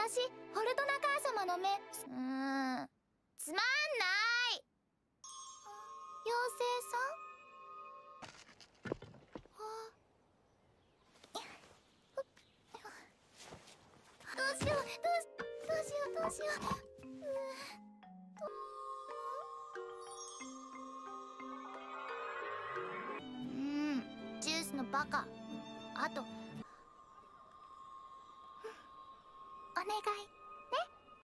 私ホルトナ母様の目。うーん。つまんない。妖精さんあどうしようどうしどうしようどうしよう。うん。ジュースのバカ。あとお願い。ね。